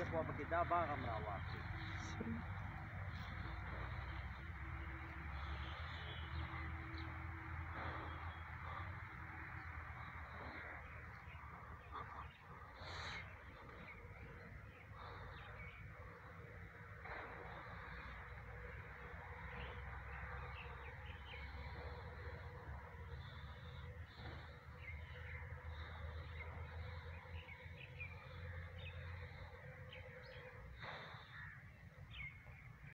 دې خوا پکې دا باغ هم راواخلي